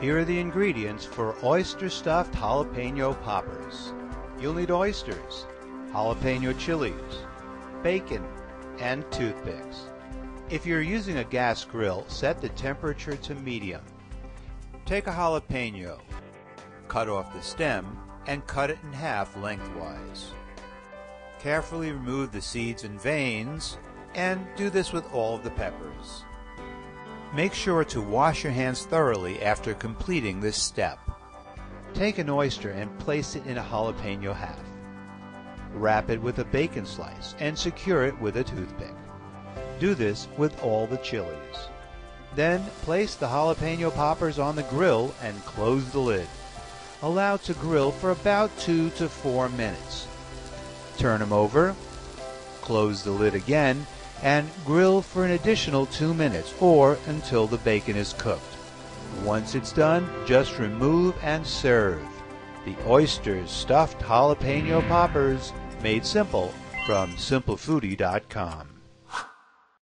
Here are the ingredients for oyster stuffed jalapeno poppers. You'll need oysters, jalapeno chilies, bacon, and toothpicks. If you're using a gas grill, set the temperature to medium. Take a jalapeno, cut off the stem, and cut it in half lengthwise. Carefully remove the seeds and veins, and do this with all of the peppers. Make sure to wash your hands thoroughly after completing this step. Take an oyster and place it in a jalapeno half. Wrap it with a bacon slice and secure it with a toothpick. Do this with all the chilies. Then place the jalapeno poppers on the grill and close the lid. Allow to grill for about 2 to 4 minutes. Turn them over, close the lid again, and grill for an additional 2 minutes or until the bacon is cooked. Once it's done, just remove and serve. The oysters stuffed jalapeno poppers made simple from simplefoodie.com.